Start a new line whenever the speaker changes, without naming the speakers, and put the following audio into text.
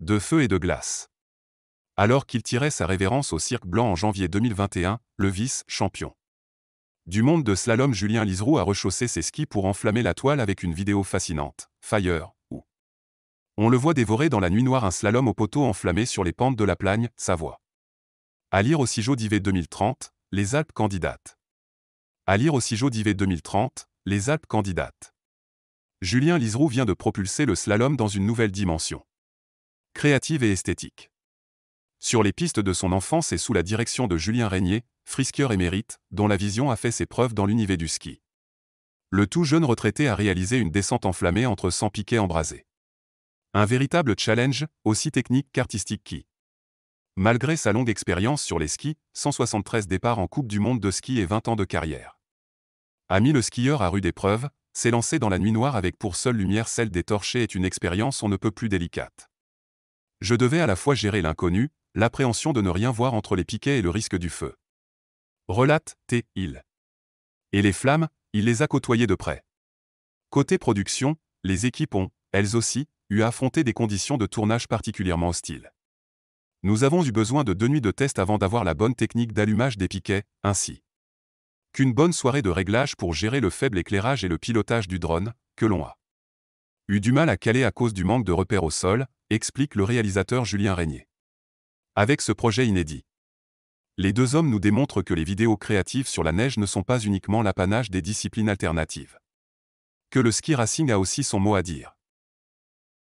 de feu et de glace. Alors qu'il tirait sa révérence au Cirque Blanc en janvier 2021, le vice-champion du monde de slalom Julien Liseroux a rechaussé ses skis pour enflammer la toile avec une vidéo fascinante, Fire, où on le voit dévorer dans la nuit noire un slalom au poteau enflammé sur les pentes de la Plagne, Savoie. À lire au CIJO d'IV 2030, les Alpes candidates. À lire au CIJO d'IV 2030, les Alpes candidates. Julien Liseroux vient de propulser le slalom dans une nouvelle dimension. Créative et esthétique. Sur les pistes de son enfance et sous la direction de Julien Régnier, frisqueur émérite, dont la vision a fait ses preuves dans l'univers du ski. Le tout jeune retraité a réalisé une descente enflammée entre 100 piquets embrasés. Un véritable challenge, aussi technique qu'artistique qui. Malgré sa longue expérience sur les skis, 173 départs en Coupe du Monde de ski et 20 ans de carrière. Ami le skieur à rude épreuve, s'est lancé dans la nuit noire avec pour seule lumière celle des torchers est une expérience on ne peut plus délicate. Je devais à la fois gérer l'inconnu, l'appréhension de ne rien voir entre les piquets et le risque du feu. Relate T. Il. Et les flammes, il les a côtoyées de près. Côté production, les équipes ont, elles aussi, eu à affronter des conditions de tournage particulièrement hostiles. Nous avons eu besoin de deux nuits de test avant d'avoir la bonne technique d'allumage des piquets, ainsi qu'une bonne soirée de réglage pour gérer le faible éclairage et le pilotage du drone, que l'on a eu du mal à caler à cause du manque de repères au sol, explique le réalisateur Julien Régnier. Avec ce projet inédit, les deux hommes nous démontrent que les vidéos créatives sur la neige ne sont pas uniquement l'apanage des disciplines alternatives. Que le ski racing a aussi son mot à dire.